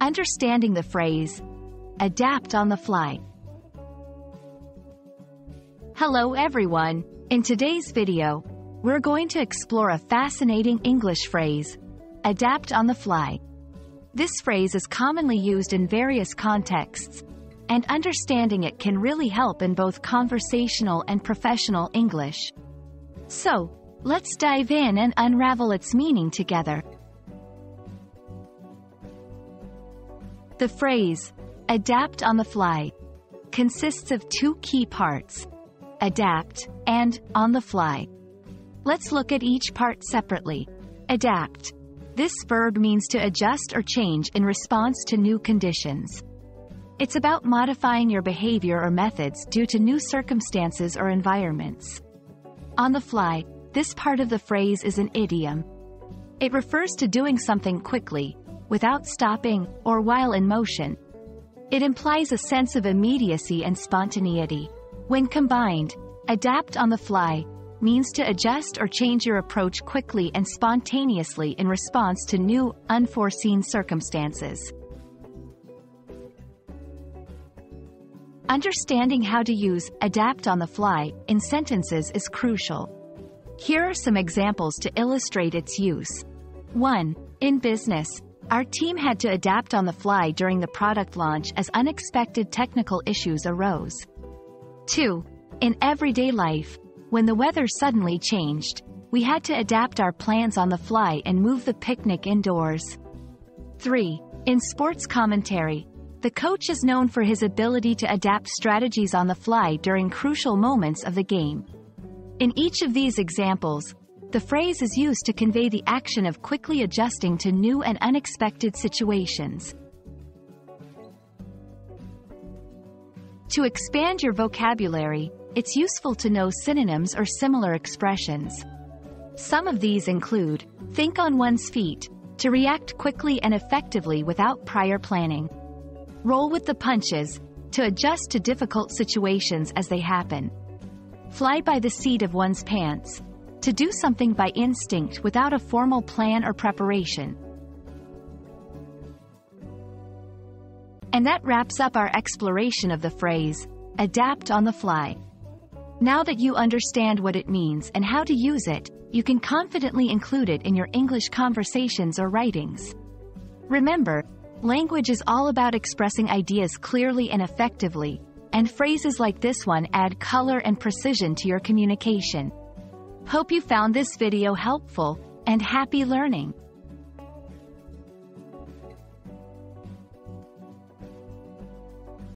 Understanding the phrase, adapt on the fly. Hello everyone. In today's video, we're going to explore a fascinating English phrase, adapt on the fly. This phrase is commonly used in various contexts, and understanding it can really help in both conversational and professional English. So, let's dive in and unravel its meaning together. The phrase, adapt on the fly, consists of two key parts, adapt and on the fly. Let's look at each part separately. Adapt. This verb means to adjust or change in response to new conditions. It's about modifying your behavior or methods due to new circumstances or environments. On the fly, this part of the phrase is an idiom. It refers to doing something quickly, without stopping, or while in motion. It implies a sense of immediacy and spontaneity. When combined, adapt on the fly means to adjust or change your approach quickly and spontaneously in response to new, unforeseen circumstances. Understanding how to use adapt on the fly in sentences is crucial. Here are some examples to illustrate its use. 1. In business, our team had to adapt on the fly during the product launch as unexpected technical issues arose. 2. In everyday life, when the weather suddenly changed, we had to adapt our plans on the fly and move the picnic indoors. 3. In sports commentary, the coach is known for his ability to adapt strategies on the fly during crucial moments of the game. In each of these examples, the phrase is used to convey the action of quickly adjusting to new and unexpected situations. To expand your vocabulary, it's useful to know synonyms or similar expressions. Some of these include, think on one's feet, to react quickly and effectively without prior planning. Roll with the punches, to adjust to difficult situations as they happen. Fly by the seat of one's pants, to do something by instinct without a formal plan or preparation. And that wraps up our exploration of the phrase, adapt on the fly. Now that you understand what it means and how to use it, you can confidently include it in your English conversations or writings. Remember, Language is all about expressing ideas clearly and effectively, and phrases like this one add color and precision to your communication. Hope you found this video helpful, and happy learning!